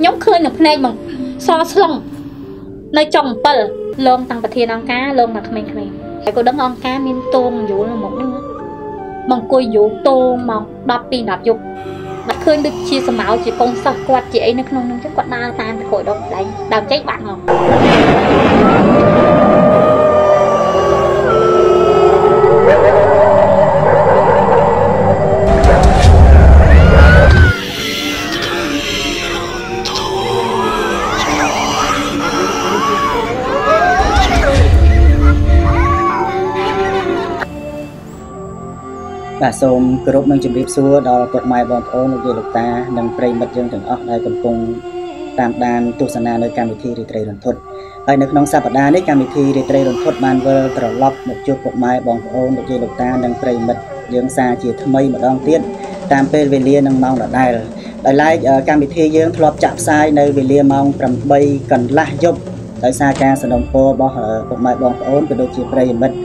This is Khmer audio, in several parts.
ខ្ញុំឃើញនៅភ្នែកមកសស្លុងនៅចុង7លងតាំងប្រធានអង្គការលងតែក្មេងៗហើយក៏ដឹងអង្គការមានតងយូលមកហ្នឹងមកអង្គុយយូតងមក10ពី10យប់បាត់ឃើញដូចជាសម្ោជាកូនសិស្សគាត់ជាអីនៅក្នុងហ្នឹងចឹងគាត់ដើរតាមទៅក្រួយដុំដៃដើមចេញបាត់មក បាទសូមគោរពនិងជម្រាបសួរដល់ពុកម៉ែបងប្អូនលោកយាយលោកតានិងប្រិយមិត្តយើងទាំងអស់ដែលកំពុងតាមដានទស្សនានៅកម្មវិធីរីត្រីរន្ធត់ហើយនៅក្នុងសប្តាហ៍នេះកម្មវិធីរីត្រីរន្ធត់បានវិលត្រឡប់មកជួបពុកម៉ែបងប្អូនលោកយាយលោកតានិងប្រិយមិត្តយើងសារជាថ្មីម្ដងទៀតតាមពេលវេលានិងម៉ោងដដែលដោយឡែកកម្មវិធីយើងធ្លាប់ចាក់ផ្សាយនៅវេលាម៉ោង8កន្លះយប់ដោយសារការสนับสนุនរបស់ពុកម៉ែបងប្អូនក៏ដូចជាប្រិយមិត្ត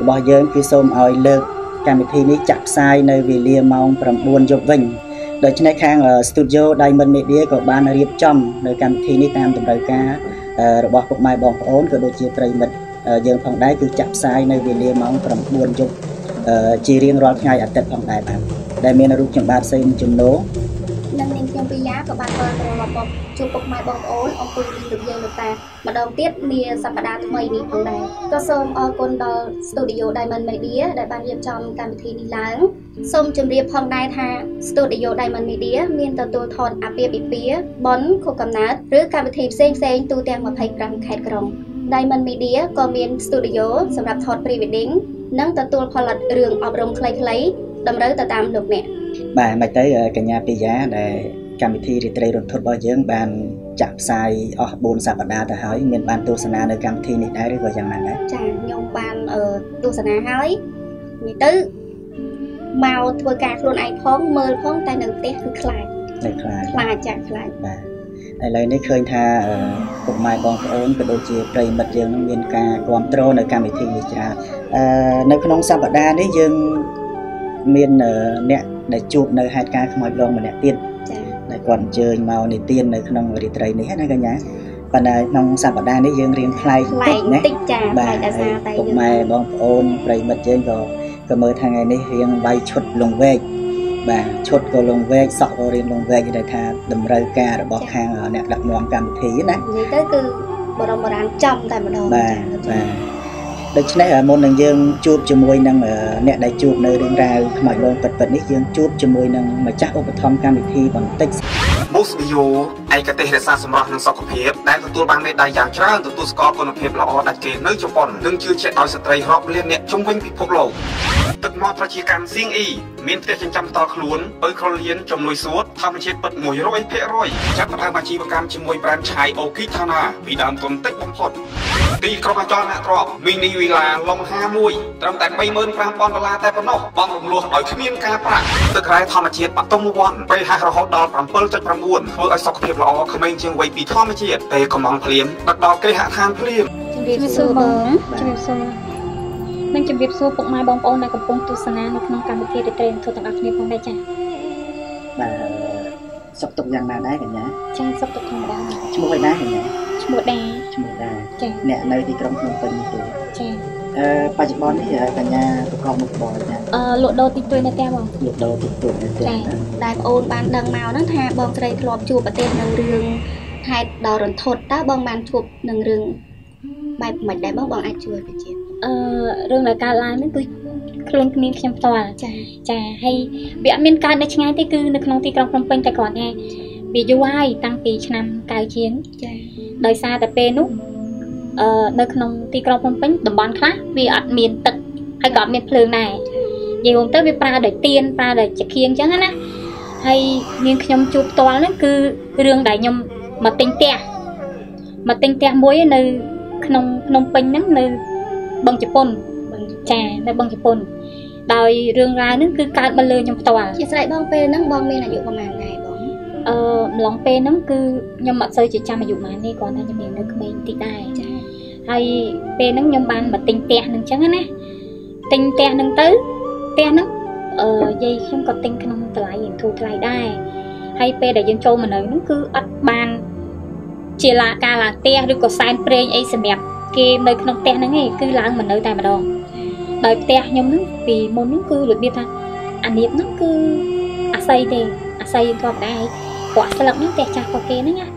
របស់យើងគឺសូមឲ្យលើក កម្មវិធីនេះចាក់ផ្សាយនៅវេលាម៉ោង9យប់វិញដូច្នេះខាង Studio Diamond Media ក៏បានរៀបចំនៅកម្មវិធីនេះតាមតម្រូវការរបស់ពុកម៉ែបងប្អូនក៏ដូចជាប្រិយមិត្តយើងផងដែរគឺចាក់ផ្សាយនៅវេលាម៉ោង9យប់ជារៀងរាល់ថ្ងៃអាទិត្យផងដែរបាទដែលមានរូបខ្ញុំបាទសេនជំនោនិងនាងខ្ញុំពីយ៉ា ក៏បានចូលត្រឡប់មកជួបពុកម៉ែបងប្អូនអង្គុយលេងលោកយើងលោកតាម្ដងទៀតនាសប្តាហ៍ថ្មីនេះផងដែរក៏សូមអរគុណដល់ Studio Diamond Media ដែលបានរៀបចំកម្មវិធីនេះឡើងសូមជម្រាបផងដែរថា Studio Diamond Media មានទទួលថតអាពាហ៍ពិពាហ៍បន់ខុសកំណើតឬកម្មវិធីផ្សេងផ្សេងទូទាំង25ខេត្តក្រុង Diamond Media ក៏មាន Studio សម្រាប់ថត Pre-wedding និងទទួលផលិតរឿងអប់រំខ្លីៗតម្រូវទៅតាមលោកអ្នកបាទមិនទៅកញ្ញាពីយ៉ាដែល កម្មវិធីរីត្រីរន្ធត់របស់យើងបានចាក់ផ្សាយអស់4សប្តាហ៍ទៅហើយមានបានទស្សនានៅកម្មវិធីនេះដែរឬក៏យ៉ាងណាដែរចាខ្ញុំបានទស្សនាហើយនិយាយទៅមកធ្វើការខ្លួនឯងផងមើលផងតែនៅផ្ទះគឺខ្លាចនៅខ្លាចខ្លាចចាខ្លាចបាទឥឡូវនេះឃើញថាពុកម៉ែបងប្អូនក៏ដូចជាប្រិយមិត្តយើងនឹងមានការគ្រប់គ្រងនៅកម្មវិធីនេះច្រើនអឺនៅក្នុងសប្តាហ៍នេះយើងមានអ្នកដែលជួបនៅហេតុការណ៍ខ្មោចដងម្នាក់ទៀតចា៎ ដែលគាត់អញ្ជើញមកនិទាននៅក្នុងរាត្រីនេះណាកញ្ញាប៉ុន្តែក្នុងសប្តាហ៍នេះយើងរៀនខ្លែកតិចណាតិចចា៎ខ្លែកដោយសារតែពុកម៉ែបងប្អូនប្រិយមិត្តយើងក៏ក៏មើលថ្ងៃនេះរៀងវាយឈុតលងវែកបាទឈុតក៏លងវែកសក់ក៏រៀងលងវែកដែលថាតម្រូវការរបស់ខាងអ្នកដឹកនាំកម្មវិធីណានិយាយទៅគឺបរមបុរាណចំតែម្ដងបាទបាទ ដូច្នេះមុននឹងយើងជួបជាមួយនឹងអ្នកដែលជួបនៅរឿងរ៉ាវខ្មោចលងពិតៗនេះយើងជួបជាមួយនឹងម្ចាស់ឧបត្ថម្ភកម្មវិធីបន្តិច Moose Bio ឯកទេសរក្សាសម្រស់និងសុខភាពដែលទទួលបានមេដាយយ៉ាងច្រើនទទួលស្គាល់គុណភាពល្អដាច់គេនៅជប៉ុននិងជឿជាក់ដោយស្ត្រីរាប់លានអ្នកជុំវិញពិភពលោកទឹកមាត់ប្រជាកម្មសៀងអ៊ីមានផ្ទះចិញ្ចឹមផ្ទាល់ខ្លួនអុយក្រលៀនជំនួយសួតធម្មជាតិពិត100%ចាប់ផ្ដើមអាជីវកម្មជាមួយ brand ឆៃអូគីថាណាពីដើមទុនតិចបំផុតទីក្រុងអចលនគ្រាប់មីនីវីឡាឡុង51ត្រឹមតែ35000ដុល្លារតែប៉ុណ្ណោះបងរំលោះដោយគ្មានការប្រាក់ទឹករ៉ែធម្មជាតិបតុមវ័នពេលហះរហូតដល់7.9ធ្វើឲ្យសុខភាពល្អក្មេងជាងវ័យពីធម្មជាតិពេលកំងភ្លាមដឹកដល់គេហដ្ឋានភ្លាមជំរាបសួរបងជំរាបសួរនិងជំរាបសួរពុកម៉ែបងប្អូនដែលកំពុងទស្សនានៅក្នុងកម្មវិធីរីត្រេនទូទាំងអស់គ្នាផងដែរចា៎បាទសុខទុក្ខយ៉ាងណាដែរកញ្ញាចាសុខទុក្ខធម្មតាឈ្មោះអីដែរកញ្ញា ឈ្មោះដាឈ្មោះដាចាអ្នកនៅទីក្រុងភ្នំពេញនេះទេចាអឺបច្ចុប្បន្ននេះកញ្ញាប្រកបមុខរបរចាអឺលក់ដូរទីទួយនៅផ្ទះបងលក់ដូរទីទួយនៅផ្ទះចាដែលបងអូនបានដឹងមកហ្នឹងថាបងស្រីធ្លាប់ជួបប្រទេសនឹងរឿងហេតុដល់រន្ធត់តើបងបានជួបនឹងរឿងបែបមិនដែរបងបងអាចជួយបញ្ជាអឺរឿងដែលកើតឡើងហ្នឹងគឺខ្លួនគ្នាខ្ញុំផ្ទាល់ចាចាហើយវាអត់មានកើតនៅឆ្ងាយទេគឺនៅក្នុងទីក្រុងភ្នំពេញតែគ្រាន់តែវាយូរហើយតាំងពីឆ្នាំ90ជាងចា ដោយសារតែពេលនោះអឺនៅក្នុងទីក្រុងភ្នំពេញតំបន់ខ្លះវាអត់មានទឹកហើយក៏អត់មានភ្លើងដែរនិយាយរួមទៅវាប្រើដោយទៀនប្រើដោយចក្ខៀងអញ្ចឹងណាហើយនាងខ្ញុំជួបផ្ទាល់ហ្នឹងគឺរឿងដែលខ្ញុំមកទិញផ្ទះមកទិញផ្ទះមួយនៅ ក្នុងភ្នំពេញហ្នឹងនៅបឹងជប៉ុនចានៅបឹងជប៉ុនដោយរឿងរ៉ាវហ្នឹងគឺកើតមកលើខ្ញុំផ្ទាល់ជាស្រ័យបងពេលហ្នឹងបងមានអាយុប្រហែលដែរបង អឺម្លងពេលហ្នឹងគឺខ្ញុំអត់សូវជាចាំអាយុប៉ុន្មានទេគ្រាន់តែខ្ញុំមាននៅក្មេងតិចដែរចាហើយពេលហ្នឹងខ្ញុំបានមកទិញផ្ទះហ្នឹងចឹងណាទិញផ្ទះហ្នឹងទៅផ្ទះហ្នឹងអឺយាយខ្ញុំក៏ទិញក្នុងតម្លៃធូរថ្លៃដែរហើយពេលដែលយើងចូលមកនៅហ្នឹងគឺអត់បានជាឡាការឡើងផ្ទះឬក៏សែនព្រេងអីសម្រាប់គេនៅក្នុងផ្ទះហ្នឹងឯងគឺឡើងមិននៅតែម្ដងដោយផ្ទះខ្ញុំហ្នឹងពីមុនហ្នឹងគឺរបៀបថាអានៀបហ្នឹងគឺអាស័យទេអាស័យធម្មតាហើយ ព្រោះស្លឹកហ្នឹងផ្ទះចាស់របស់គេហ្នឹងណា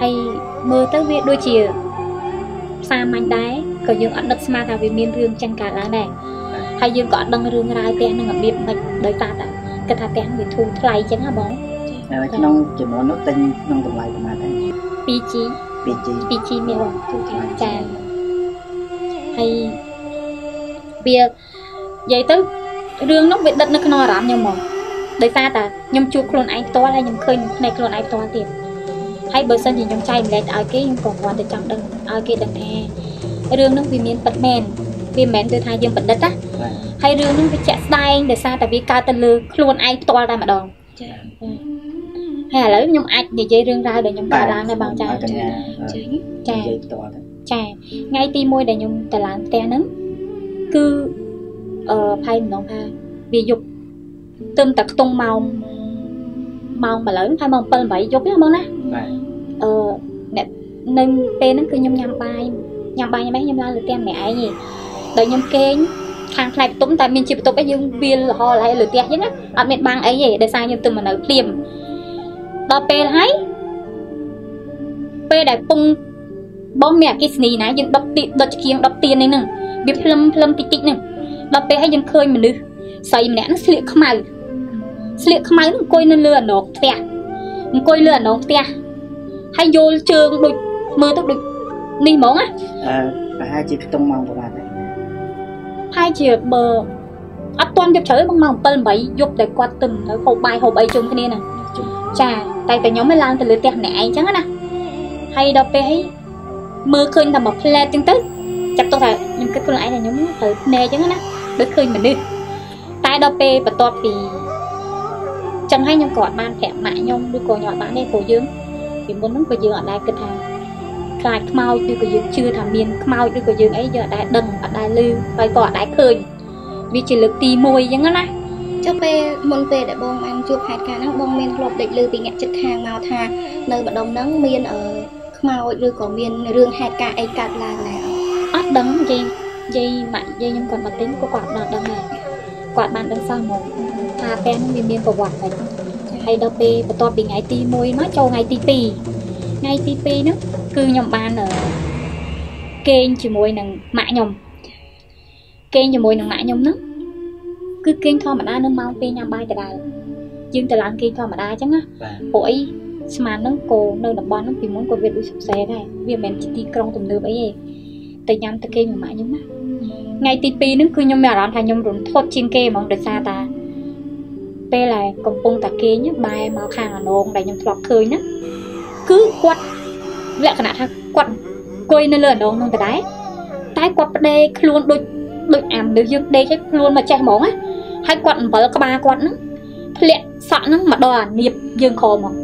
ហើយមើលទៅវាដូចជាសាមញ្ញដែរក៏យើងអត់នឹកស្មានថាវាមានរឿងចឹងកើតឡើងដែរហើយយើងក៏អត់ដឹងរឿងរ៉ាវផ្ទះហ្នឹងរបៀបមិនដោយសារតែគិតថាផ្ទះវាធូរថ្លៃចឹងណាបងហើយក្នុងចំនួននោះទិញក្នុងតម្លៃប្រហែលដែរ 2G 2G 2G មានបងទូថ្លៃចាហើយវានិយាយទៅរឿងនោះវាដិតនៅក្នុងអារម្មណ៍ខ្ញុំហ្មង ដោយសារតែខ្ញុំជួបខ្លួនឯងផ្ទាល់ហើយខ្ញុំឃើញផ្នែកខ្លួនឯងផ្ទាល់ទៀតហើយបើសិនជាខ្ញុំចែកម្លែកទៅឲ្យគេខ្ញុំក៏គ្រាន់តែចង់ដឹងឲ្យគេដឹងថារឿងនោះវាមានពិតមែនវាមិនមែនគឺថាយើងបណ្ឌិតណាបាទហើយរឿងនោះវាជាក់ស្ដែងដោយសារតែវាកើតទៅលើខ្លួនឯងផ្ទាល់តែម្ដងចាហើយឥឡូវខ្ញុំអាចនិយាយរឿងរ៉ាវដែលខ្ញុំកើតឡើងដែរបងចាឲ្យកញ្ញាចាចានិយាយផ្ទាល់ទៅចាថ្ងៃទី1ដែលខ្ញុំទៅឡើងផ្ទះហ្នឹងគឺអឺផៃម្ដងថាវាយប់ ទឹមតែខ្ទង់ម៉ោងម៉ោងម្ល៉េះហើយម៉ោង7 8យប់ទេហ្មងណាបាទអឺអ្នកនឹងពេលហ្នឹងគឺខ្ញុំញ៉ាំបាយញ៉ាំបាយញ៉ាំបាយខ្ញុំឡើងលើផ្ទះម្នាក់ឯងឯងដល់ខ្ញុំគេងខាងផ្នែកបន្ទប់តែមានជាបន្ទប់ឯងយើងវាលរហលហើយលើផ្ទះអញ្ចឹងណាអត់មានបាំងអីទេដោយសារខ្ញុំទៅមកនៅភ្លាមដល់ពេលហើយពេលដែលពងបងមានអគិសនីណាយើងដុតទីដុតជាងដុតទៀននេះហ្នឹងវាភ្លឹមភ្លឹមតិចតិចហ្នឹងដល់ពេលហើយយើងឃើញមនុស្សស្រីម្នាក់ហ្នឹងស្លៀកខ្មៅ ស្លៀកខ្មៅហ្នឹងអង្គុយនៅលើអណងផ្ទះអង្គុយលើអណងផ្ទះហើយយល់ជើងដូចមើលទៅដូចនេះហ្មងណាអឺប្រហែលជាខ្ទង់ម៉ោងប្រហែលដែរហើយជាបើអត់ទាន់យប់ជ្រៅបងម៉ោង7 8យប់ដែលគាត់ទៅនៅហូបបាយហូបអីជុំគ្នាហ្នឹងជុំចាតែតែខ្ញុំមិនឡើងទៅលើផ្ទះម្នាក់ឯងចឹងណាហើយដល់ពេលហើយមើលឃើញតែមួយផ្លែតចឹងទៅចាប់ទុកថាខ្ញុំគិតខ្លួនឯងថាខ្ញុំត្រូវភ្នែកចឹងណាដូចឃើញមនុស្សតែដល់ពេលបន្ទាប់ពី ចឹងហើយខ្ញុំក៏អត់បានប្រាប់ម៉ាក់ខ្ញុំឬក៏ខ្ញុំអត់បានទេព្រោះយើងពីមុនហ្នឹងក៏យើងអត់ដែលគិតថាខ្លាចខ្មោចឬក៏យើងជឿថាមានខ្មោចឬក៏យើងអីយើងអត់ដែលដឹងអត់ដែលឮហើយក៏អត់ដែលឃើញវាជាលើកទី1ចឹងណាចុះពេលមុនពេលដែលបងបានជួបហេតុការណ៍ហ្នឹងបងមានធ្លាប់ដេកលើពីអ្នកចិត្តខាងមកថានៅម្ដុំហ្នឹងមានអឺខ្មោចឬក៏មានរឿងហេតុការណ៍អីកើតឡើងដែរអត់អត់ដឹងនិយាយនិយាយម៉ាក់និយាយខ្ញុំគាត់មកទិញក៏គាត់អត់ដឹងដែរគាត់បានដឹងសោះម កថាផ្ទះហ្នឹងវាមានប្រវត្តិហើយហើយដល់ពេលបន្ទាប់ពីថ្ងៃទី1មកចូលថ្ងៃទី2ថ្ងៃទី2ហ្នឹងគឺខ្ញុំបានអឺគេងជាមួយនឹងម៉ាក់ខ្ញុំគេងជាមួយនឹងម៉ាក់ខ្ញុំហ្នឹងគឺគេងធម្មតានៅម៉ោងពេលញ៉ាំបាយដដែលយើងទៅឡើងគេងធម្មតាអញ្ចឹងណាបាទពួកអីស្មានហ្នឹងក៏នៅតំបន់ហ្នឹងពីមុនក៏វាដូចសុខសែដែរវាមិនមែនជាទីក្រុងទំនើបអីទេតែញ៉ាំតែគេងមួយម៉ាក់ខ្ញុំណាថ្ងៃទី2ហ្នឹងគឺខ្ញុំមានអារម្មណ៍ថាខ្ញុំរន្ធត់ជាងគេហ្មងដោយសារតា ពេលដែលកំពុងតែគេងបែរមកខាងអានងដែលខ្ញុំធ្លាប់ឃើញហ្នឹងគឺគាត់លក្ខណៈថាគាត់អង្គុយនៅលើអានងហ្នឹងដដែលតែគាត់ផ្ដេកខ្លួនដូចដូចអាមនុស្សយើងដេកឲ្យខ្លួនមកចេះហ្មងណាហើយគាត់អំបិលក្បាលគាត់ហ្នឹងធ្លាក់សក់ហ្នឹងមកដល់អានៀបយើងក្រមក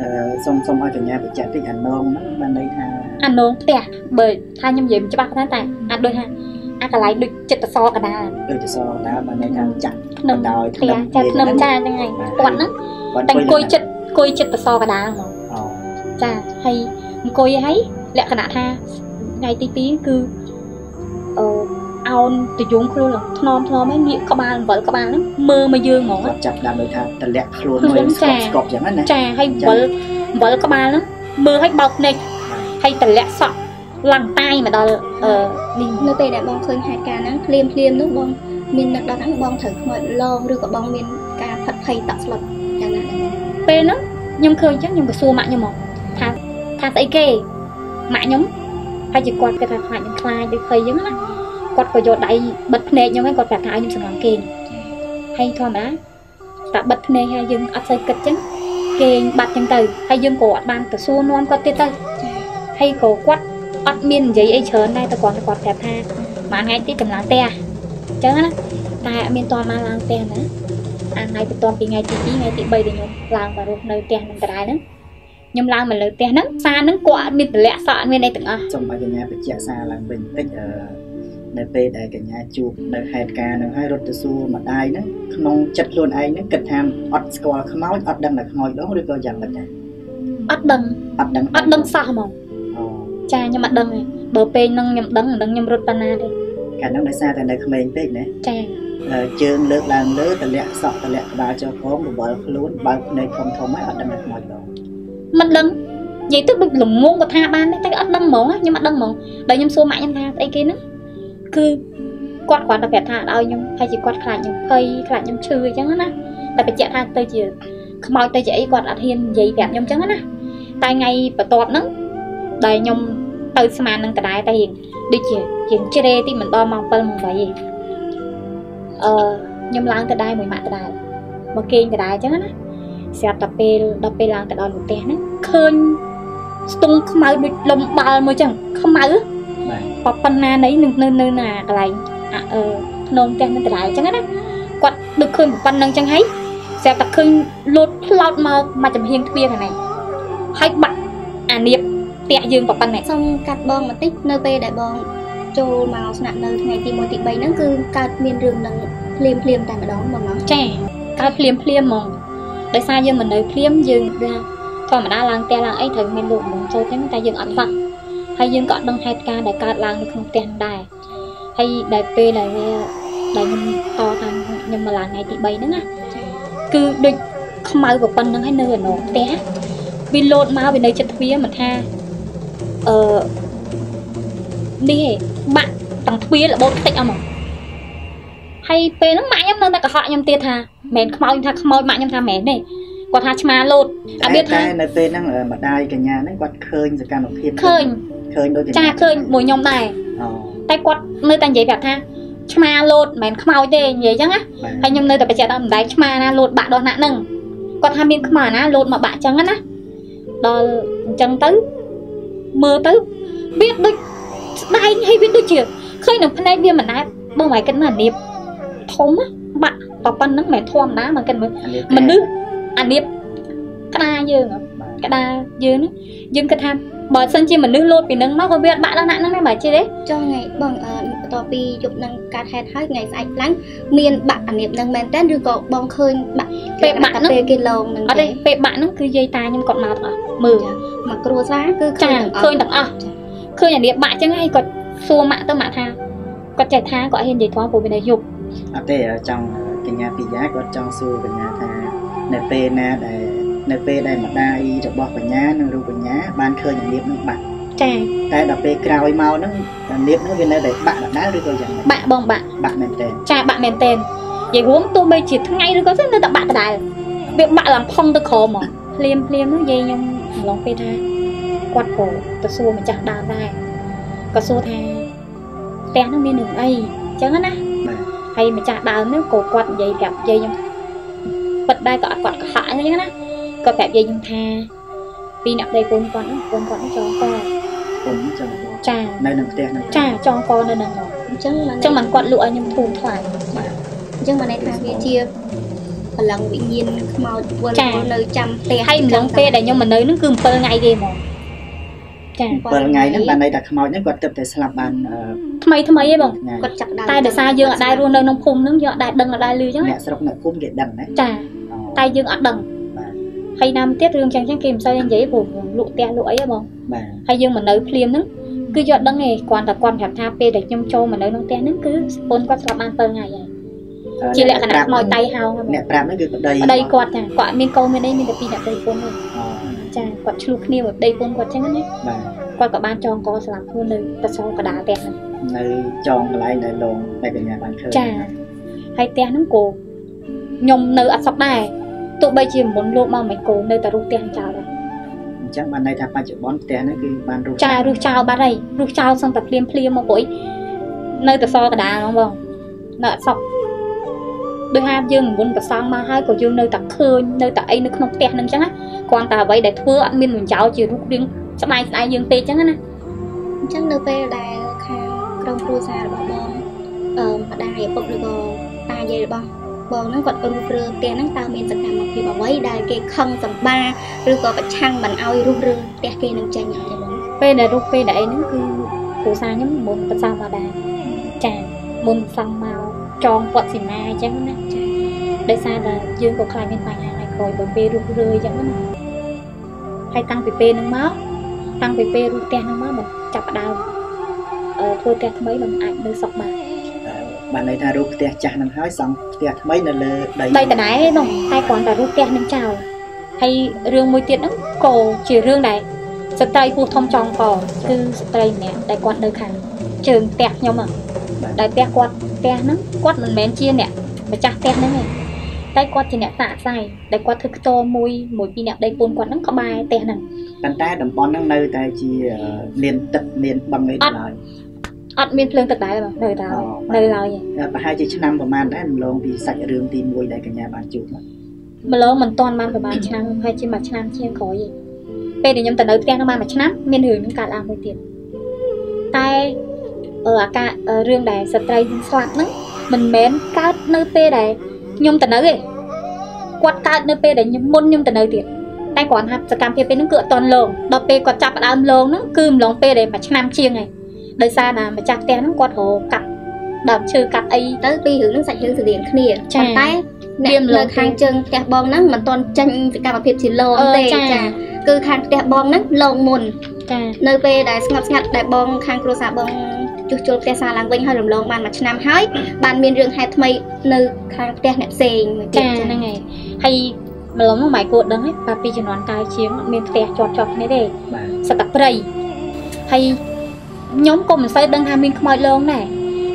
អឺសូមសូមឲ្យកញ្ញាបញ្ជាក់តិចអានងហ្នឹងបានន័យថាអានងផ្ទះបើថាខ្ញុំនិយាយមិនច្បាស់ប៉ុន្តែតែអាចដូចថា អាកន្លែងដូចចិត្តសកដាលដូចជាសដើមបានន័យថាចាក់ភ្នំដោយផ្ទះចាភ្នំចាហ្នឹងហើយគាត់ហ្នឹងគាត់តែអង្គុយចិត្តអង្គុយចិត្តសកដាលហ្មងអូចាហើយអង្គុយហើយលក្ខណៈថាថ្ងៃទី2គឺអឺអោនទៅយងខ្លួនឡើងថ្នមថ្នមហើយងាកក្បាលអំបិលក្បាលហ្នឹងមើលមកយើងហ្មងគាត់ចាប់ដើមដូចថាតម្លាក់ខ្លួនខ្លួនមួយស្កចាប់ស្កប់ចឹងណាចាហើយអំបិលអំបិលក្បាលហ្នឹងមើលឲ្យបោកភ្នែកហើយតម្លាក់សក់ ឡើងតាយមកដល់អឺនេះនៅពេលដែលបងឃើញហេតុការណ៍ហ្នឹងភ្លាមភ្លាមនោះបងមាននឹកដល់ហ្នឹងបងត្រូវខ្មោចលងឬក៏បងមានការផិតភ័យតក់ស្លុតយ៉ាងណាដែរបងពេលហ្នឹងខ្ញុំឃើញអញ្ចឹងខ្ញុំក៏សួរម៉ាក់ខ្ញុំមកថាថាស្អីគេម៉ាក់ខ្ញុំហើយជាគាត់គាត់ថាខ្លាចខ្ញុំខ្លាចដូចភ័យអញ្ចឹងណាគាត់ក៏យកដៃបិទភ្នែកខ្ញុំហើយគាត់ប្រាប់ថាឲ្យខ្ញុំសម្លឹងគេងហើយធម្មតាតែបិទភ្នែកហើយយើងអត់សូវគិតអញ្ចឹងគេងបាត់អញ្ចឹងទៅហើយយើងក៏អត់បានទៅសួរនាំគាត់ទៀតទៅហើយក៏គាត់ អត់មាននិយាយអីច្រើនដែរតែគាត់គាត់ប្រាប់ថាមួយថ្ងៃទៀតចម្លងផ្ទះអញ្ចឹងណាតែអត់មានតន់មកឡើងផ្ទះណាអាថ្ងៃបន្ទាប់ពីថ្ងៃទី2ថ្ងៃទី3ដែលខ្ញុំឡើងមករស់នៅផ្ទះនឹងដដែលហ្នឹងខ្ញុំឡើងមកលើផ្ទះហ្នឹងសារហ្នឹងគាត់អត់មានតម្លាក់សក់អត់មានអីទាំងអស់សូមឲ្យកញ្ញាបញ្ជាក់សារឡើងវិញបន្តិចអឺនៅពេលដែលកញ្ញាជួបនៅហេតុការណ៍ហ្នឹងហើយរត់ទៅសួរម្ដាយហ្នឹងក្នុងចិត្តខ្លួនឯងហ្នឹងគិតថាអត់ស្គាល់ខ្មោចអត់ដឹងថាខ្មោចដងឬក៏យ៉ាងម៉េចដែរអត់ដឹងអត់ដឹងអត់ដឹងសោះហ្មងអូ ចាខ្ញុំអត់ដឹងទេបើពេលហ្នឹងខ្ញុំដឹងមិនដឹងខ្ញុំរត់ប៉ុណ្ណាទេកាលហ្នឹងដោយសារតែនៅក្មេងពេកណាចាហើយជើងលើកឡើងលើតម្លាក់សក់តម្លាក់ក្បាលចុះក្រោមបបល់ខ្លួនបើកភ្នែកធំធំហើយអត់ដឹងថាខ្មោចបងមិនដឹងនិយាយទៅដូចល្ងងក៏ថាបានដែរតែអត់ដឹងហ្មងខ្ញុំអត់ដឹងហ្មងដល់ខ្ញុំសួរម៉ាក់ខ្ញុំថាស្អីគេហ្នឹងគឺគាត់គ្រាន់តែប្រាប់ថាឲ្យខ្ញុំហើយជាគាត់ខ្លាចខ្ញុំភ័យខ្លាចខ្ញុំឈឺអញ្ចឹងណាតែបញ្ជាក់ថាទៅជាខ្មោចទៅជាអីគាត់អត់ហ៊ាននិយាយប្រាប់ខ្ញុំអញ្ចឹងណាតែថ្ងៃបន្ទាប់ហ្នឹង ដែលខ្ញុំទៅស្មាននឹងដដែលតែរៀងដូចជារៀងជ្រេទីមិនដល់ម៉ោង7ម៉ោង8ទេអឺខ្ញុំឡើងទៅដែរមួយម៉ាក់ទៅដែរមកគេងទៅដែរអញ្ចឹងណាស្រាប់តែពេលដល់ពេលឡើងទៅដល់ផ្ទះហ្នឹងឃើញស្ទង់ខ្មៅដូចលំបាល់មួយអញ្ចឹងខ្មៅបាទប៉ុណ្ណានៃនឹងនៅនៅណាកន្លែងអាអឺក្នុងផ្ទះនឹងដដែលអញ្ចឹងណាគាត់ដូចឃើញប៉ុណ្ណឹងអញ្ចឹងហើយស្រាប់តែឃើញលោតផ្លោតមកមកចំហៀងទ្វារខាងនេះហើយបាក់អានៀប ផ្ទះយើងប៉ុណ្ណឹងសូមកាត់បងបន្តិចនៅពេលដែលបងចូលមកស្នាក់នៅថ្ងៃទី1ទី3ហ្នឹងគឺកើតមានរឿងនឹងភ្លាមភ្លាមតែម្ដងបងណាចាកើតភ្លាមភ្លាមហ្មងដោយសារយើងមិននៅភ្លាមយើងថាធម្មតាឡើងផ្ទះឡើងអីត្រូវមានលោកហ្មងចូលហ្នឹងតែយើងអត់ស្គាល់ហើយយើងក៏អត់ដឹងហេតុការណ៍ដែលកើតឡើងនៅក្នុងផ្ទះហ្នឹងដែរហើយដែលពេលដែលវាដែលខ្ញុំតតាមខ្ញុំមកឡើងថ្ងៃទី3ហ្នឹងណាគឺដូចខ្មៅប៉ុណ្្នឹងហើយនៅឯនងផ្ទះវាលោតមកវានៅចិត្តទ្វារមិនថា អឺនេះឯងបាក់ទាំងទ្វាររបូតខ្ទេចអស់មកហើយពេលហ្នឹងម៉ាក់ខ្ញុំនៅតែកុហកខ្ញុំទៀតថាមិនខ្មោចថាខ្មោចម៉ាក់ខ្ញុំថាមិនទេគាត់ថាឆ្មាលោតអាបៀតថាតែនៅពេលហ្នឹងអឺម្ដាយកញ្ញាហ្នឹងគាត់ឃើញសកម្មភាពឃើញឃើញដូចកញ្ញាចាឃើញមួយខ្ញុំដែរអូតែគាត់នៅតែនិយាយប្រាប់ថាឆ្មាលោតមិនមែនខ្មោចទេនិយាយអញ្ចឹងណាបាទហើយខ្ញុំនៅតែបញ្ជាក់ថាមិនដែលឆ្មាណាលោតបាក់ដោះណាក់ហ្នឹងគាត់ថាមានខ្មៅណាលោតមកបាក់អញ្ចឹងណាដល់អញ្ចឹងទៅ មើលទៅវាដូចស្ដែងហើយវាដូចជាឃើញនៅភ្នែកវាមិនដែរបងមិនគិតណាអានៀបធំណាបាក់ប៉ុណ្ណឹងមិនមែនធម្មតាមកគិតមើលអានេះមនុស្សអានេះក្តារយើងហ៎បាទក្តារយើងហ្នឹងយើងគិតថាបើសិនជាមនុស្សលោតពីនឹងមកក៏វាអត់បាក់ដល់ណាក់ហ្នឹងដែរបើជិះទេចុះថ្ងៃបងអឺបន្ទាប់ពីយប់នឹងកាត់ហេតុហើយថ្ងៃស្អែកឡើងមានបាក់អានៀបនឹងមែនតើឬក៏បងឃើញបាក់ពេលបាក់ហ្នឹងពេលគេលងនឹងអត់ទេពេលបាក់ហ្នឹងគឺយាយតាខ្ញុំគាត់មកទាំងអស់ មើលមកគ្រួសារគឺឃើចាញទាំងអស់ឃើញទាំងអស់ឃើញអានេះបាក់អញ្ចឹងហើយគាត់សួរម៉ាក់ទៅម៉ាក់ថាគាត់ចេះថាគាត់ហ៊ាននិយាយធំព្រោះវានៅយប់អត់ទេចង់កញ្ញាពីយ៉ាគាត់ចង់សួរកញ្ញាថានៅពេលណាដែលនៅពេលដែលម្ដាយរបស់កញ្ញានិងរូបកញ្ញាបានឃើញអានាបនឹងបាក់ចាតែដល់ពេលក្រោយមកហ្នឹងអានាបហ្នឹងវានៅតែបាក់ដដែលឬក៏យ៉ាងម៉េចបាក់បងបាក់បាក់មែនតើចាបាក់មែនតែននិយាយរួមទោះបីជាថ្ងៃឬក៏ស្អីនៅតែបាក់ដដែលវាបាក់ឡើងផុងទៅក្រោមហ្មងភ្លាមភ្លាមហ្នឹងយាយខ្ញុំ ម្លងពេលថាគាត់ក៏ទៅសួរម្ចាស់ដើមដែរក៏សួរថាផ្ទះហ្នឹងមានរឿងអីអញ្ចឹងណាបាទហើយម្ចាស់ដើមហ្នឹងក៏គាត់និយាយប្រាប់យាយខ្ញុំពិតដែរក៏អត់គាត់កុហកអញ្ចឹងណាគាត់ប្រាប់យាយខ្ញុំថាពីអ្នកប្តីកូនគាត់ហ្នឹងកូនគាត់ហ្នឹងចងកខ្ញុំចង់ចានៅក្នុងផ្ទះហ្នឹងចាចងកនៅនឹងហ្មងអញ្ចឹងមិនអញ្ចឹងមិនគាត់លក់ឲ្យខ្ញុំធូរថ្លៃអញ្ចឹងមិនន័យថាវាជា បលឹងវិញ្ញាណខ្មោចវិលចានៅចាំផ្ទះហើយម្លងពេលដែលខ្ញុំមកនៅហ្នឹងគឺ7ថ្ងៃទេហ្មងចាពេលថ្ងៃហ្នឹងបានន័យថាខ្មោចហ្នឹងគាត់ទៅតែស្លាប់បានអឺថ្មីថ្មីឯងបងថ្ងៃគាត់ចាក់ដើមតែដោយសារយើងអត់ដែររស់នៅក្នុងភូមិហ្នឹងយើងអត់ដែរដឹងអត់ដែរឮអញ្ចឹងណាអ្នកស្រុកអ្នកភូមិគេដឹងណាចាអូតែយើងអត់ដឹងបាទហើយណាមទៀតរឿងចឹងចឹងគេមិនសូវនិយាយព្រោះលក់ផ្ទះលក់អីហ៎បងបាទហើយយើងមកនៅភ្លាមហ្នឹងគឺយកដឹងទេគ្រាន់តែគាត់ប្រាប់ថាពេលដែលខ្ញុំចូលមកនៅក្នុងផ្ទះហ្នឹងគឺស្ពូនគាត់ស្លាប់បាន7ថ្ងៃហើយ ជាលក្ខណៈខ្មោចតៃហោងហ្នឹងអ្នកប្រាប់ហ្នឹងគឺប្តីប្តីគាត់ចាគាត់អត់មានកូនមានអីមានតែពីរអ្នកប្តីពុនទេអូចាគាត់ឆ្លោះគ្នាមួយប្តីពុនគាត់ចឹងណាបាទគាត់ក៏បានចងកស្លាប់ខ្លួននៅកសោកដាលផ្ទះហ្នឹងនៅចងកន្លែងដែលលងតែកញ្ញាបានឃើញចាហើយផ្ទះហ្នឹងក៏ខ្ញុំនៅអត់សុខដែរទោះបីជាមុនលោកមកមិនគោនៅតែរុះផ្ទះចោលដែរអញ្ចឹងបានន័យថាបច្ចុប្បន្នផ្ទះហ្នឹងគឺបានរស់ចារុះចោលបាត់ហើយរុះចោលសឹងតែភ្លាមភ្លាមមកព្រោះអីនៅតែសកដាលហ្មងបងនៅអត់សុខ ដូចថាយើងមុនប្រសងមកហើយក៏យើងនៅតែឃើញនៅតែអីនៅក្នុងផ្ទះហ្នឹងអញ្ចឹងណាគ្រាន់តែអ្វីដែលធ្វើអត់មានបញ្ចោជារូបរាងស្បែកស្អែកយើងពេកអញ្ចឹងណាអញ្ចឹងនៅពេលដែលខាងក្រុមគ្រួសាររបស់បងអឺម្ដាយឪពុកឬក៏តាយាយរបស់បងហ្នឹងគាត់រុះរើផ្ទះហ្នឹងតើមានសកម្មភាពអ្វីដែលគេខឹងសម្បាឬក៏ប្រឆាំងមិនឲ្យរុះរើផ្ទះគេនឹងចេញអត់ទេបងពេលដែលរុះពេលដែលអីហ្នឹងគឺគ្រូសាខ្ញុំមុនប្រសងមកដែរចាមុនប្រសងមក ចងពាត់ស៊ីម៉ាអញ្ចឹងណាចាដោយសារតែយើងក៏ខ្លាចមានបញ្ហាហើយក្រោយបើពេលរុះរើអញ្ចឹងណាហើយតាំងពីពេលហ្នឹងមកតាំងពីពេលរូបផ្ទះហ្នឹងមកមិនចាប់ផ្ដើមអឺធ្វើផ្ទះថ្មីមិនអាចនៅសុកបានបានន័យថារូបផ្ទះចាស់នឹងហើយសង់ផ្ទះថ្មីនៅលើដីដីដដែលហ្នឹងតែគ្រាន់តែរូបផ្ទះហ្នឹងចោលហើយរឿងមួយទៀតហ្នឹងក៏ជារឿងដែលស្ត្រីពូធំចង់កគឺស្ត្រីម្នាក់ដែលគាត់នៅខាងជើងផ្ទះខ្ញុំហ្នឹង ដែលផ្ទះគាត់ផ្ទះហ្នឹងគាត់មិនមែនជាអ្នកម្ចាស់ផ្ទះហ្នឹងទេតែគាត់ជាអ្នកសាកសៃដែលគាត់ធ្វើខ្ទមមួយមួយពីរអ្នកដីពូនគាត់ហ្នឹងក្បែរផ្ទះហ្នឹងប៉ុន្តែតំបន់ហ្នឹងនៅតែជាអឺមានទឹកមានបឹងអីដល់ហើយអត់មានភ្លើងទឹកដែរបងនៅតែនៅឡើយឯងប្រហែលជាឆ្នាំប្រហែលដែររំលងពីសាច់រឿងទី1ដែលកញ្ញាបានជួបមកម្លងមិនតាន់បានប្រហែលឆ្នាំហើយជាមួយឆ្នាំជាងក្រោយឯងពេលដែលខ្ញុំទៅនៅផ្ទះហ្នឹងបានមួយឆ្នាំមានរឿងហ្នឹងកើតឡើងមួយទៀតតែ អឺអាការអឺរឿងដែលស្ត្រីស្លាប់ហ្នឹងមិនមែនកើតនៅពេលដែលខ្ញុំទៅនៅទេគាត់កើតនៅពេលដែលខ្ញុំមុនខ្ញុំទៅនៅទៀតតែគ្រាន់ថាសកម្មភាពពេលហ្នឹងគឺអត់តន់លងដល់ពេលគាត់ចាប់ផ្ដើមលងហ្នឹងគឺម្លងពេលដែលមួយឆ្នាំជាងហើយដោយសារតែម្ចាស់ផ្ទះហ្នឹងគាត់រកកាត់ដើមឈើកាត់អីទៅពីរឿងហ្នឹងសាច់រឿងស្រដៀងគ្នាចា៎ប៉ុន្តែអ្នកវាមិនលនៅងខាងជើងផ្ទះបងហ្នឹងមិនទាន់ចាញ់សកម្មភាពជាលងអឺទេចា៎ចាគឺខាងផ្ទះបងហ្នឹងលងមុនចានៅពេលដែលស្ងប់ស្ងាត់ដែលបងខាងគ្រួសារបង ជួសជុលផ្ទះសារឡើងវិញហើយរំលងបានមួយឆ្នាំហើយបានមានរឿងហេតុថ្មីនៅខាងផ្ទះអ្នកផ្សេងមួយទៀតចាហ្នឹងហើយហើយម្លងនោះម៉ែគួរដឹងហ៎បាពីជំនាន់កាយជាងអត់មានផ្ទះជាប់ជាប់គ្នាទេបាទសត្វតែព្រៃហើយខ្ញុំក៏មិនសូវដឹងថាមានខ្មោចលងដែរ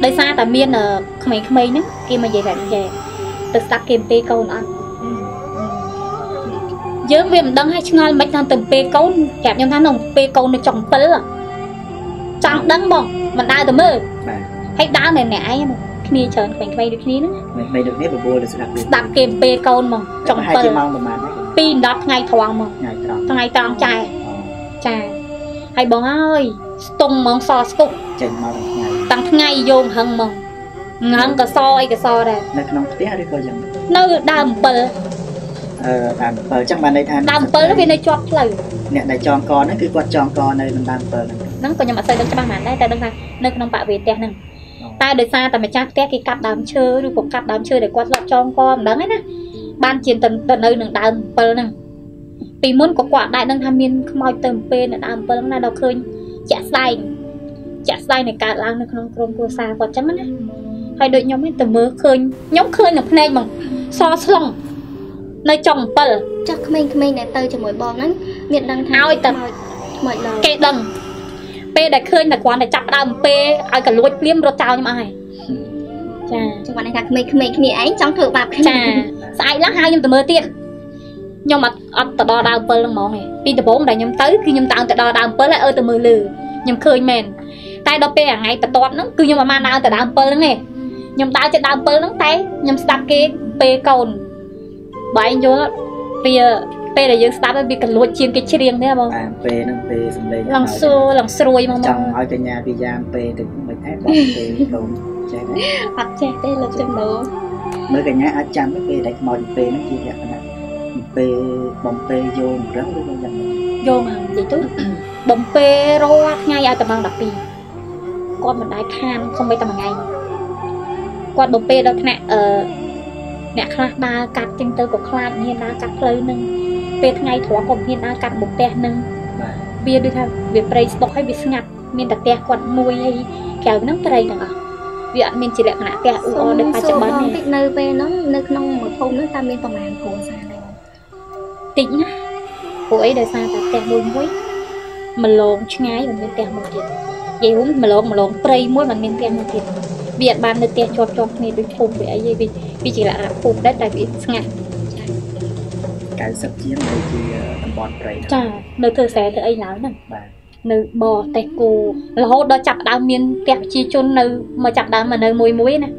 ដោយសារតែមានអឺក្មេងៗហ្នឹងគេមកនិយាយថានិយាយទៅស្ដាប់គេអំពីកូនអត់យើងវាមិនដឹងឲ្យឆ្ងល់មិនថាទៅពេលកូនប្រាប់ខ្ញុំថាក្នុងពេលកូននៅចុង7ហ៎ ចង់ដឹងបងមិនដើរទៅមើលបាទហើយដើរនៅអ្នកឯងហ្នឹងគ្នាច្រើនក្មេងៗដូចគ្នាហ្នឹងមិនមិនដូចនេះបបួលទៅស្ដាប់រឿងស្ដាប់គេអំពីកូនហ្មងចុងប្រហែលជា7ម៉ោងប្រហែលដែរពី10ថ្ងៃត្រង់ហ្មងថ្ងៃត្រង់ថ្ងៃត្រង់ចែអូចាហើយបងអើយស្ទង់ហ្មងសស្គុកចេញមកទាំងថ្ងៃតាំងថ្ងៃយកហឹងហ្មងងហឹងក៏សអីក៏សដែរនៅក្នុងផ្ទះឬក៏យ៉ាងនៅដើម7អឺដើម7ចឹងបានន័យថាដើម7នោះវានៅជាប់ផ្លូវអ្នកដែលចងកហ្នឹងគឺគាត់ចងកនៅក្នុងដើម7ហ្នឹង ហ្នឹងក៏ខ្ញុំអត់សូវដឹងច្បាស់ហ្មងដែរតែដឹងថានៅក្នុងបរិវេណផ្ទះហ្នឹងតែដោយសារតែម្ចាស់ផ្ទះគេកាប់ដើមឈើឬក៏កាប់ដើមឈើដែលគាត់ធ្លាប់ចងកមិនដឹងទេណាបានជាទៅទៅនៅនឹងដើម7ហ្នឹងពីមុនក៏គាត់ដែរដឹងថាមានខ្មោចទៅអំពេលនៅដើម7ហ្នឹងណាដល់ឃើញជាក់ស្ដែងជាក់ស្ដែងនៃកើតឡើងនៅក្នុងក្រុមគ្រួសារគាត់ចឹងណាហើយដូចខ្ញុំហ្នឹងទៅមើលឃើញខ្ញុំឃើញនៅភ្នែកហ្មងសស្លុងនៅចុង7ចាស់ក្មេងៗដែលទៅជាមួយបងហ្នឹងមានដឹងថាឲ្យតែខ្មោចខ្មោចលងគេដឹង ពេលដែលឃើញតែគ្រាន់តែចាប់ផ្ដើមពេលឲ្យកលួចភ្លាមរត់ចោលខ្ញុំអស់ហើយចាចឹងបានន័យថាក្មេងៗគ្នាឯងចង់ធ្វើបាបគ្នាចាស្អែកឡើងហៅខ្ញុំទៅមើលទៀតខ្ញុំអត់អត់ទៅដល់ដើម7ហ្នឹងហ្មងទេពីដំបូងដែលខ្ញុំទៅគឺខ្ញុំតើទៅដល់ដើម7ហើយអើទៅមើលលើខ្ញុំឃើញមែនតែដល់ពេលថ្ងៃបន្ទាប់ហ្នឹងគឺខ្ញុំអត់បានដើរទៅដើម7ហ្នឹងទេខ្ញុំដើរទៅដើម7ហ្នឹងតែខ្ញុំស្ដាប់គេពេលកូនបើឯងយល់វា ពេលដែលយើងស្ដាប់ហើយវាកលួចជាងគេច្រៀងទេបងបាទពេលហ្នឹងពេលសំឡេងឡងសួរឡងស្រួយមកចមកង់ឲ្យកញ្ញាពីយ៉ាងពេលទៅមិនថែបងពេលកូនចេះដែរអត់ចេះទេលោកជំនោមើលកញ្ញាអាចចាំពេលដែលខ្មោចពេលហ្នឹងជាលក្ខណៈពេលបំពេលយកម្រឹងឬក៏យ៉ាងម៉េចយកមកនិយាយទៅបំពេលរាល់ថ្ងៃឲ្យតែម៉ោង12គាត់មិនដែលខានសូម្បីតែមួយថ្ងៃគាត់បំពេលដល់ថ្នាក់អឺអ្នកខ្លះដើរកាត់ចឹងទៅក៏ខ្លាចមិនហ៊ានដើរកាត់ផ្លូវហ្នឹង ពេលថ្ងៃត្រង់ក៏មិនហ៊ានដើរកាត់មុខផ្ទះហ្នឹងបាទវាដូចថាវាព្រៃស្តុកហើយវាស្ងាត់មានតែផ្ទះគាត់មួយហើយក្រៅហ្នឹងព្រៃទាំងអស់វាអត់មានជាលក្ខណៈផ្ទះអ៊ូអរដូចបច្ចុប្បន្នសូមទេតិចនៅពេលហ្នឹងនៅក្នុងមួយភូមិហ្នឹងតើមានប្រមាណគ្រួសារដែរបងតិចណាព្រោះអីដោយសារតែផ្ទះមួយមួយម្លងឆ្ងាយមិនមានផ្ទះមួយទៀតនិយាយរួមម្លងម្លងព្រៃមួយមិនមានផ្ទះមួយទៀតវាអត់បាននៅផ្ទះជាប់ជាប់គ្នាដូចភូមិវាអីទេវាវាជាលក្ខណៈភូមិដែរតែវាស្ងាត់ 90ជាងនៅជាតំបន់ព្រៃហ្នឹងចានៅធ្វើស្រែធ្វើអីឡើងហ្នឹងបាទនៅបរតេះគោរហូតដល់ចាប់ផ្ដើមមានផ្ទះប្រជាជននៅមកចាប់ផ្ដើមមកនៅមួយមួយណា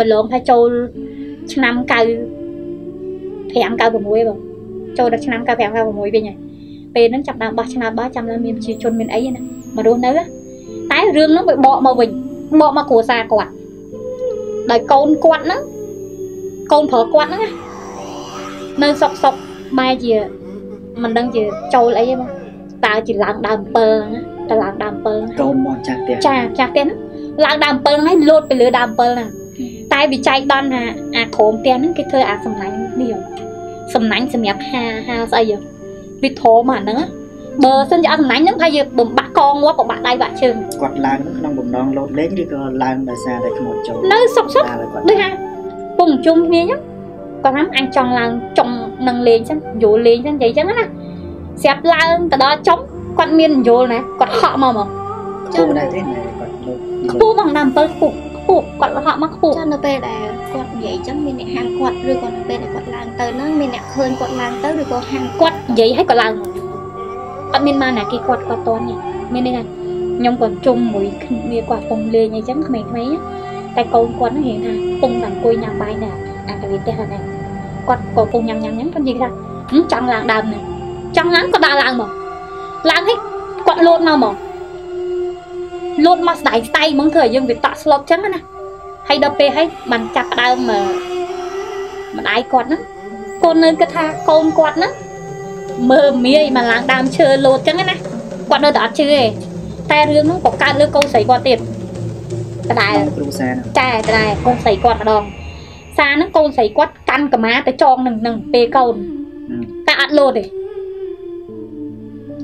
ម្លងថាចូលឆ្នាំ9 5 96បងចូលដល់ឆ្នាំ95 96វិញហើយពេលហ្នឹងចាប់ផ្ដើមបោះឆ្នោតបោះចាំឡើងមានប្រជាជនមានអីណាមករស់នៅណាតែរឿងហ្នឹងវាបកមកវិញបកមកគ្រួសារគាត់ដោយកូនគាត់ហ្នឹងកូនប្រុសគាត់ហ្នឹងណានៅសុកសុក បែរជាមិនដឹងជាចូលអីទេបងតើជាឡើងដើម7ហ្នឹងណាតើឡើងដើម7ហ្នឹងកូនមកចាស់ផ្ទះចាចាស់ផ្ទះហ្នឹងឡើងដើម7ហ្នឹងហើយលោតទៅលើដើម7ហ្នឹងតែវាចែកដន់ថាអាក្រោមផ្ទះហ្នឹងគេធ្វើអាសំណាញ់នេះហ៎សំណាញ់សម្រាប់ហាហាស្អីហ៎វាធំអាហ្នឹងណាបើសិនជាអត់សំណាញ់ហ្នឹងថាយើងបំបាក់កងងាប់ក៏បាក់ដៃបាក់ជើងគាត់ឡើងនឹងក្នុងបំណងលោតលេងឬក៏ឡើងដោយសារតែខ្មោចចូលនៅសុកសុកតែគាត់ដូចថាពងជុំគ្នាអញ្ចឹង គាត់ថាអញចង់ឡើងចុងនឹងលេងចឹងយល់លេងចឹងនិយាយចឹងណាស្រាប់ឡើងទៅដល់ចុងគាត់មានយល់ណាគាត់ហក់មកមកចូលដែរទេតែគាត់លោតខ្ពស់មកដល់7ខ្ពស់ខ្ពស់គាត់ហក់មកខ្ពស់ចុះនៅពេលដែលគាត់និយាយអញ្ចឹងមានអ្នកហាមគាត់ឬ ក៏នៅពេលដែលគាត់ឡើងទៅហ្នឹងមានអ្នកឃើញគាត់ឡើងទៅឬក៏ហាមគាត់និយាយឲ្យគាត់ឡើងមកអត់មានមកណាគេគាត់គាត់តន់ទេមានន័យថាខ្ញុំគាត់ជុំមួយគ្នាគាត់កំពុងលេងអីចឹងក្មេងៗណាតែកូនគាត់ហ្នឹងរៀងថាកំពុងតែអង្គុយញ៉ាំបាយនៅអាកាវីផ្ទះហ្នឹងគាត់ក៏កំពុងញ៉ាំញ៉ាំញ៉ាំគាត់និយាយថាហឹមចង់ឡើងដើមហ្នឹងចង់ឡើងក៏ដើរឡើងមកឡើងឲ្យគាត់លោតមកមកលោតមកស្ដាយស្ដាយហ្មងធ្វើឲ្យយើងវាតក់ស្លុតចឹងណាហើយដល់ពេលហើយបានចាប់ផ្ដើមអឺម្ដាយគាត់ហ្នឹងកូននៅគិតថាកូនគាត់ហ្នឹងមើលមាយមកឡើងដើមឈើលោតចឹងណាគាត់នៅតែអត់ជឿទេតែរឿងហ្នឹងក៏កើតលើកូនស្រីគាត់ទៀតដដែលគ្រូសាហ្នឹងចាដដែលកូនស្រីគាត់ម្ដង សារហ្នឹងកូនស្រីគាត់កាន់កម្មាទៅចងនឹងនឹងពេលកូនតែអត់លោតទេ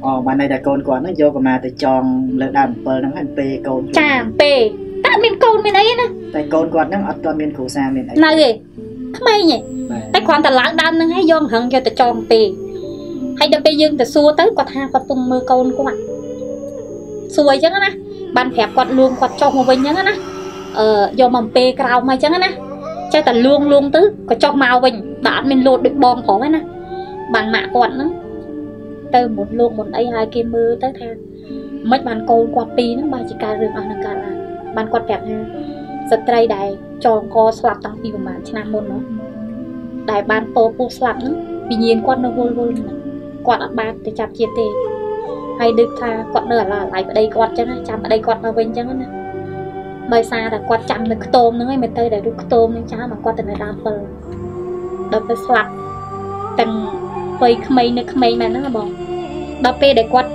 អូបានន័យថាកូនគាត់ហ្នឹងយកកម្មាទៅចងលើដើម7ហ្នឹងហើយពេលកូនចាពេលតែអត់មានកូនមានអីទេណាតែកូនគាត់ហ្នឹងអត់ទាន់មានគ្រូសាមានអីនៅទេក្មេងទេបាទតែគ្រាន់តែឡើងដើមហ្នឹងហើយយកហឹងយកទៅចងពេហើយដល់ពេលយើងទៅសួរទៅគាត់ថាគាត់ពុំមើលកូនគាត់សួរអញ្ចឹងណាបានប្រាប់គាត់លួងគាត់ចុះមកវិញអញ្ចឹងណាអឺយកមកពេក្រោមមកអញ្ចឹងណា ចេះតែលួងលួងទៅក៏ចុះមកវិញបាទអត់មានលោតដូចបងផងទេណាបានម៉ាក់គាត់ហ្នឹងទៅមុនលោកមុនអីហើយគេមើលទៅថាមិនបានកូនគាត់ពីរហ្នឹងបាទជាការរឿងអស់នឹងកើតឡើងបានគាត់ប្រាប់ថាស្ត្រីដែលចងកស្លាប់តាំងពីប្រហែលឆ្នាំមុននោះដែលបានពោពុះស្លាប់ហ្នឹងវិញ្ញាណគាត់នៅវល់វល់ហ្នឹងគាត់អត់បានទៅចាប់ជាតិទេហើយដូចថាគាត់នៅអាឡឡៃប្តីគាត់ចឹងណាចាំប្តីគាត់មកវិញចឹងណា ដោយសារតែគាត់ចាំនៅខ្ទមហ្នឹងឯងមិនទៅតែរូបខ្ទមហ្នឹងចាំមកគាត់ទៅនៅដើមពិលដល់ទៅស្លាប់ទាំងវ័យក្មេងនៅក្មេងមែនហ្នឹងហ៎បងដល់ពេលដែលគាត់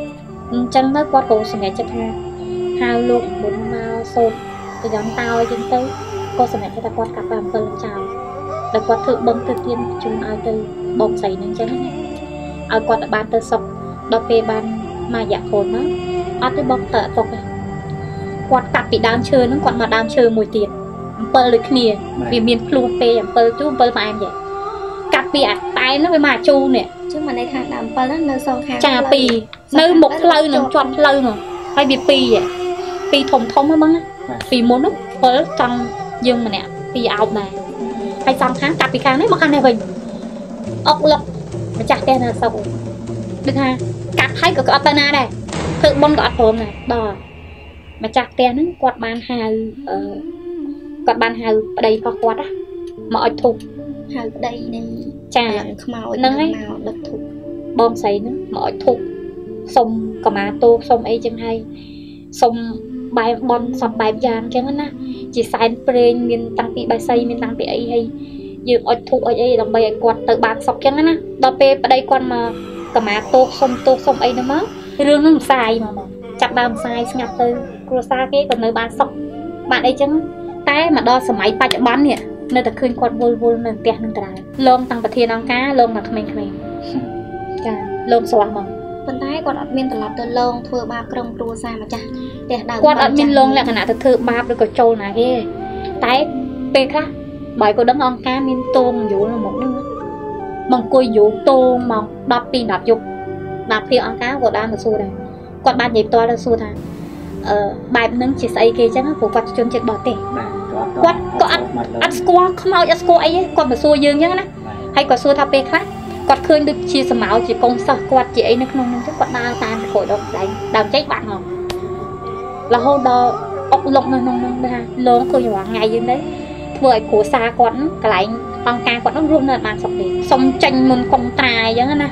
អញ្ចឹងទៅគាត់ក៏សម្រេចចិត្តថាហៅលោកមុនមកសូត្រប្រយ័ត្នតោអញ្ចឹងទៅក៏សម្រេចចិត្តថាគាត់កាត់ដើមពិលចោលដែលគាត់ធ្វើបឹងធ្វើទៀនជូនឲ្យទៅបងស្រីនឹងចឹងណាឲ្យគាត់បានទៅសុកដល់ពេលបានមករយៈកូនមកអត់ទេបងតើអត់សុកទេ គាត់កាត់ពីដើមឈើហ្នឹងគាត់មកដើមឈើមួយទៀតអំពិលដូចគ្នាវាមានភ្លោះពេអំពិលជូរអំពិលផ្អែមចេះកាត់ពីអាតែហ្នឹងវាមកអាជូរនេះចឹងមកន័យថាដើម7ហ្នឹងនៅសងខាងចាពីរនៅមុខផ្លូវនឹងជាប់ផ្លូវនោះហើយវាពីរឯងពីរធំធំហ្នឹងបងណាពីមុនហ្នឹងពិលចង់យើងម្នាក់ពីរអោបដែរហើយសំខាងកាត់ពីខាងនេះមកខាងនេះវិញអុកលុកម្ចាស់ផ្ទះនៅសុកដូចថាកាត់ហើយក៏អត់ទៅណាដែរធ្វើបុណ្យក៏អត់ព្រមដែរដល់ ម្ចាស់ផ្ទះហ្នឹងគាត់បានហៅអឺគាត់បានហៅប្តីរបស់គាត់ណាមកអុជធូបហៅប្តីនៃចាខ្មោចហ្នឹងហើយមកដឹកធុកបងស្រីហ្នឹងមកអុជធូបសុំកម្មាទោសុំអីចឹងហើយសុំបែបបនសពបែបយ៉ាងចឹងណាជាសែនព្រេងមានតាំងពីបាយសីមានតាំងពីអីហើយយើងអុជធូបអុជអីដើម្បីឲ្យគាត់ទៅបានសុខចឹងណាដល់ពេលប្តីគាត់មកកម្មាទោសុំទោសុំអីហ្នឹងមករឿងហ្នឹងផ្សាយមកមកចាប់ដើមផ្សាយស្ងាត់ទៅ គ្រួសារគេក៏នៅបានសុខបានអីចឹងតែមកដល់សម័យបច្ចុប្បន្ននេះនៅតែឃើញគាត់វល់វល់នៅផ្ទះនឹងដដែលលងតាំងប្រធានអង្គការលងតាំងក្មេងៗចាលងស្រស់មកប៉ុន្តែគាត់អត់មានត្រឡប់ទៅលងធ្វើបាបក្រុមគ្រួសារម្ចាស់ផ្ទះដើមគាត់អត់មានលងលក្ខណៈទៅធ្វើបាបឬក៏ចូលណាគេទេតែពេលខ្លះបើគាត់ដឹងអង្គការមានតួងយូរនៅមុខហ្នឹងមកអង្គុយយូរតួងមក12 10យប់ដល់ពីអង្គការក៏ដើរទៅសួរដែរគាត់បាននិយាយផ្ទាល់ទៅសួរថា អឺបែបហ្នឹងជាស្អីគេចឹងព្រោះគាត់ជាជនជាតិបរទេសបាទគាត់គាត់ក៏អត់អត់ស្គាល់ខ្មោចអត់ស្គាល់អីទេគាត់មកសួរយើងចឹងណាហើយគាត់សួរថាពេលខ្លះគាត់ឃើញដូចជាសម្ោជាកូនសិស្សគាត់ជាអីនៅក្នុងហ្នឹងចឹងគាត់ដើរតាមក្រួយដល់ដៃដើមចេញបាត់មករហូតដល់អុកលុកនៅក្នុងហ្នឹងថាលងឃើញរាល់ថ្ងៃយើងទៅធ្វើឲ្យគ្រួសារគាត់ហ្នឹងកន្លែងអង្គការគាត់ហ្នឹងរស់នៅអត់បានសុខទេសុំចេញមុនកុំត្រាយចឹងណា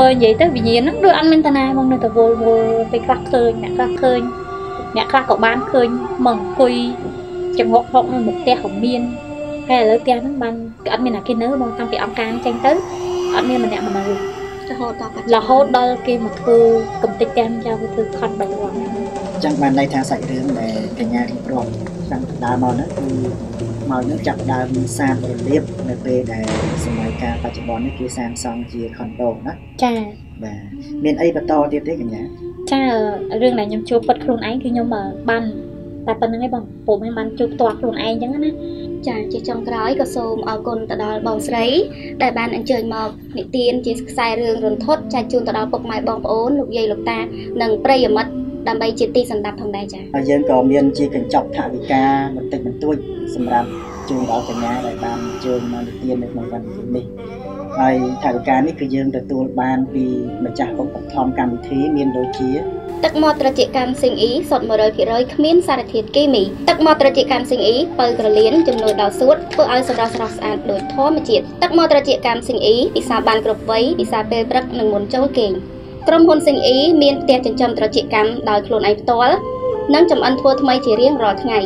បើនិយាយទៅវិញ្ញាណហ្នឹងដូចអត់មានតាណាមកនៅតែវល់វល់ពេលខ្លះឃើញអ្នកខ្លះឃើញ អ្នកខ្លះក៏បានឃើញមកអង្គុយចង្ហុកហុកនៅមុខផ្ទះក៏មានហើយឥឡូវផ្ទះហ្នឹងបានគឺអត់មានអ្នកគេនៅបងតាំងពីអង្គការចេញទៅអត់មានម្នាក់មកនៅរហូតដល់បច្ចុប្បន្នរហូតដល់គេមកធ្វើកំតិចផ្ទះហ្នឹងចោលគេធ្វើខុនបែបហ្នឹងអញ្ចឹងបានន័យថាសាច់រឿងដែលកញ្ញារៀបរាប់តាំងពីដើមមកហ្នឹងគឺមកនឹងចាប់ផ្ដើមសានរលាបនៅពេលដែលសម័យកាលបច្ចុប្បន្ននេះគេសាងសង់ជាខុនដូណាចាបាទមានអីបន្តទៀតទេកញ្ញា ចារឿងដែលខ្ញុំជួបពិតខ្លួនឯងគឺខ្ញុំបានតែប៉ុណ្្នឹងឯងបងពួកខ្ញុំបានជួបផ្ទាល់ខ្លួនឯងអញ្ចឹងណាចាជាចុងក្រោយក៏សូមអរគុណទៅដល់បងស្រី ដែលបានអញ្ជើញមកនិទានជាខ្សែរឿងរន្ធត់ចែកជូនទៅដល់ពុកម៉ែបងប្អូនលោកយាយលោកតា និងប្រិយមិត្តដើម្បីជាទីសន្តាប់ផងដែរចាហើយយើងក៏មានជាកញ្ចប់ថវិកាបន្តិចបន្តួចសម្រាប់ជូនដល់កញ្ញាដែលបានជើញមកនិទាននៅក្នុងកម្មវិធីនេះ ហើយថវិកានេះគឺយើងទទួលបានពីម្ចាស់ឧបត្ថម្ភកម្មវិធីមានដូចជាទឹកមាត់ត្រជាកម្មស៊ីងអ៊ីសុទ្ធ100%គ្មានសារធាតុគីមីទឹកមាត់ត្រជាកម្មស៊ីងអ៊ីបើក្រលៀនជំនួយដល់សួតធ្វើឲ្យសម្រស់ស្រស់ស្អាតដូចធម្មជាតិទឹកមាត់ត្រជាកម្មស៊ីងអ៊ីពិសាបានគ្រប់វ័យពិសាពេលព្រឹកនិងមុនចូលគេងក្រុមហ៊ុនស៊ីងអ៊ីមានផ្ទះចិញ្ចឹមត្រជាកម្មដោយខ្លួនឯងផ្ទាល់និងចំអិនធ្វើថ្មីជារៀងរាល់ថ្ងៃ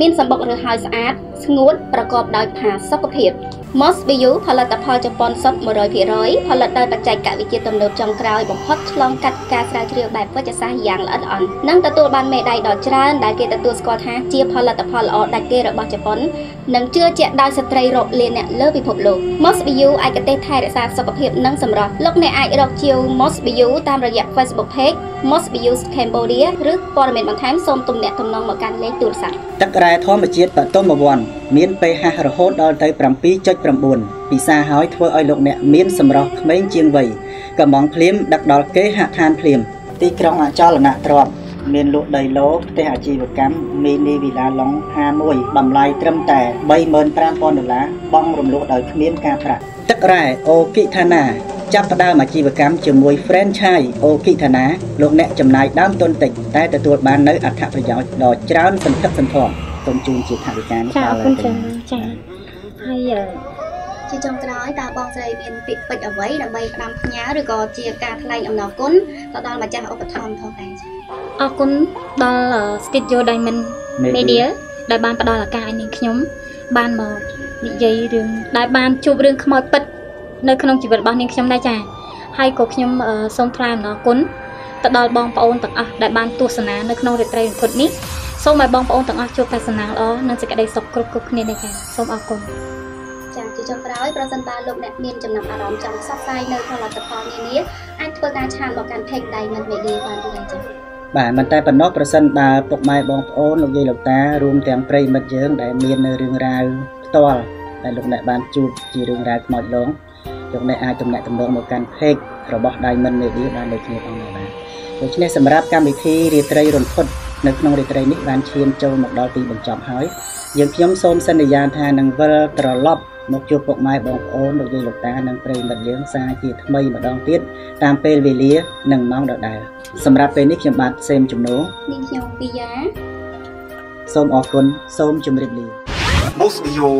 មានសម្បុករើសហើយស្អាតស្ងួតប្រកបដោយផាសុកភាព Moss BU ផលិតផលជប៉ុនសុទ្ធ100%ផលិតដោយបច្ចេកវិទ្យាទំនើបចុងក្រោយបំផុតឆ្លងកាត់ការស្រាវជ្រាវបែបវិទ្យាសាស្ត្រយ៉ាងល្អិតល្អន់និងទទួលបានមេដាយដ៏ច្រើនដែលគេទទួលស្គាល់ថាជាផលិតផលល្អដាច់គេរបស់ជប៉ុននិងជឿជាក់ដោយស្ត្រីរាប់លានអ្នកលើពិភពលោក Moss BU ឯកទេសថែរក្សាសុខភាពនិងសម្រស់លោកអ្នកអាចរកជាវ Moss BU តាមរយៈ Facebook Page Moss BU Cambodia ឬព័ត៌មានបន្ថែមសូមទំនាក់ទំនងមកកាន់លេខទូរស័ព្ទទឹករ៉ែធម្មជាតិបតុមវ័នមាន pH រហូតដល់ទៅ7.9ពិសាហើយធ្វើឲ្យលោកអ្នកមានសម្រស់ក្មេងជាងវ័យកំងភ្លាមដឹកដល់គេហដ្ឋានភ្លាម ទីក្រុងអចលនទ្រព្យមានលក់ដីឡូផ្ទះអាជីវកម្មមីនីវីឡាឡុង51តម្លៃត្រឹមតែ35,000ដុល្លារបង់រំលោះដោយគ្មានការប្រាក់ទឹករ៉ែអូគិឋានាចាប់ផ្ដើមអាជីវកម្មជាមួយ franchise អូគិឋានាលោកអ្នកចំណាយដើមទុនតិចតែទទួលបាននូវអត្ថប្រយោជន៍ដ៏ច្រើនសន្ធឹកសន្ធាប់សូមជូនជាថវិកានេះចាអរដល់គុណកចាញ្ញាចាហើយអឺ ជាចុងក្រោយតើបងស្រីមានពាក្យពេចន៍អ្វីដើម្បីផ្ដាំផ្ញើឬក៏ជាការថ្លែងអំណរគុណទៅដល់ម្ចាស់ឧបត្ថម្ភផងដែរចា៎អរគុណដល់អឺ Studio Diamond Media ដែលបានផ្ដល់ឱកាសឲ្យនាងខ្ញុំ បានមកនិយាយរឿងដែលបានជួបរឿងខ្មោចពិតនៅក្នុងជីវិតរបស់នាងខ្ញុំដែរចា៎ហើយក៏ខ្ញុំអឺសូមថ្លែងអំណរគុណទៅដល់បងប្អូនទាំងអស់ដែលបានទស្សនានៅក្នុងរាត្រីរន្ធត់នេះសូមឲ្យបងប្អូនទាំងអស់ជួបតែសំណាងល្អនិងសេចក្តីសុខគ្រប់គ្រប់គ្នាដែរចា៎សូមអរគុណ ចាជាចុងក្រោយប្រសិនបើលោកអ្នកមានចំណាប់អារម្មណ៍ចង់ផ្សព្វផ្សាយនៅផលិតផលនានាអាចធ្វើការឆានមកកាន់ page Diamond Media បានទេចា៎បាទមិនតែប៉ុណ្ណោះប្រសិនបើពុកម៉ែបងប្អូនលោកយាយលោកតារួមទាំងប្រិយមិត្តយើងដែលមាននៅរឿងរ៉ាវផ្ទាល់ដែលលោកអ្នកបានជួបជារឿងរ៉ាវខ្មោចលងលោកអ្នកអាចទំនាក់ទំនងមកកាន់ page របស់ Diamond Media បានដូចគ្នាផងដែរបាទដូច្នេះសម្រាប់កម្មវិធីរាត្រីរន្ធត់នៅក្នុងរាត្រីនេះបានឈានចូលមកដល់ទីបញ្ចប់ហើយយើងខ្ញុំសូមសន្យាថានឹងវិលត្រឡប់ មកជួបពុកម៉ែបងប្អូនលោកយាយលោកតានិងប្រិយមិត្តយើងសាជាថ្មីម្ដងទៀតតាមពេលវេលានិងម៉ោងដដែលសម្រាប់ពេលនេះខ្ញុំបាទសេមជំនោនាងខ្ញុំពីយ៉ាសូមអរគុណសូមជម្រាបលា Moss Bio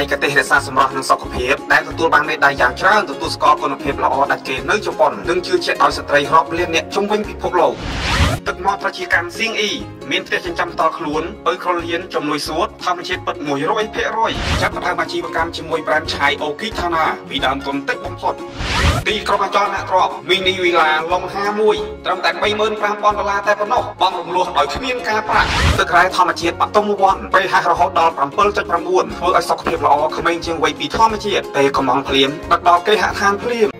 ឯកទេសរក្សាសម្រស់និងសុខភាពដែលទទួលបានមេដាយយ៉ាងច្រើនទទួលស្គាល់គុណភាពល្អដាច់គេនៅជប៉ុននិងជឿជាក់ដោយស្ត្រីរាប់លានអ្នកជុំវិញពិភពលោកទឹកមាត់ប្រជាកម្មសៀងអ៊ីមានផ្ទះចិញ្ចឹមផ្ទាល់ខ្លួនបើក្រលៀនជំនួយសួតធម្មជាតិពិត100%ចាប់ផ្ដើមអាជីវកម្មជាមួយ brand Chai Okitana ពីដើមទុនតិចបំផុតទីក្រុងអចលនទ្រព្យមីនីវីឡាឡុង51ត្រឹមតែ35,000ដុល្លារតែប៉ុណ្ណោះបងរំលោះដោយគ្មានការប្រាក់ទឹករ៉ែធម្មជាតិបតុមវ័ន pH រហូតដល់7.9ធ្វើឲ្យសុខភាពល្អក្មេងជាងវ័យពីធម្មជាតិពេលកំងភ្លាមដឹកដល់គេហដ្ឋានភ្លាម